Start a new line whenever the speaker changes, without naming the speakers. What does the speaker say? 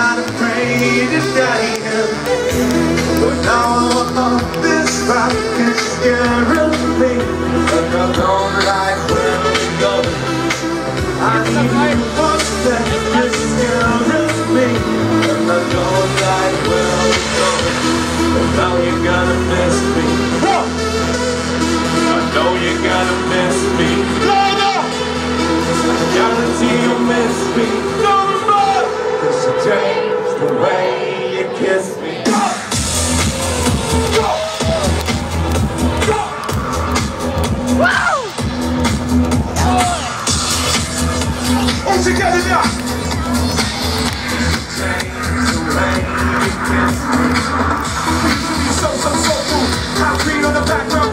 not afraid to die But all this rock is scaring me And I don't like where we're going I need one that is scaring me And I don't like where we're going But now you're gonna miss me. I know you're gonna miss me. I guarantee you'll miss me. No change the way you kiss me. Together now! Change the way you kiss me. So, so, so cool. Concrete on the background.